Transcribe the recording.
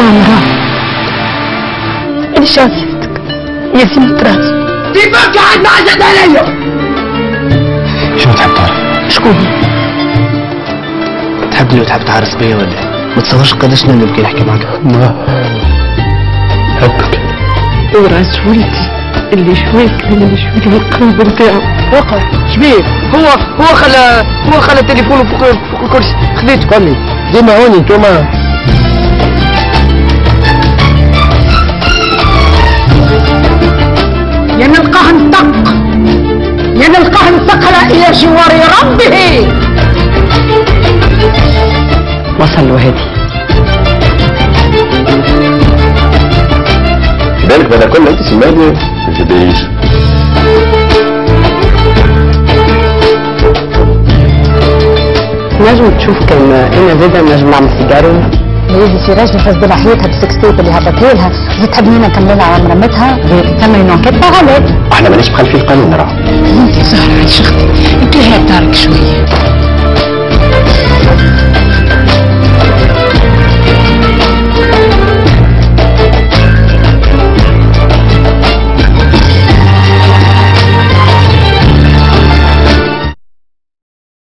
اسمع مراه أنا شافتك يا سمت راسي كيفك قاعد مع عليا شو تحب تعرف؟ شكون تحبني وتحب تعرف بيا ولا؟ ما تصورش قداش أنا نبكي نحكي معك ما حبك وراس ولدي اللي شويك من شويك من القلب نتاعو وقع شبيه هو هو خلى هو خلى تليفونه فوق فوق الكرسي خذيته لي ديما هوني انتوما إلى جوار ربه. وصل له هادي بالك بدل كل أنت سمعني ما تدريش نجم تشوف كان أنا زاده نجم نعمل سيجارو هي سراج نحس بناحيتها بالسكستيب اللي هبطها لها بتحبني أنا نكملها على مرمتها؟ بتعمل نوكات غلط إحنا مانيش بخلفي القانون راه. انت زهرة عن شختي. انت هي دارك شوية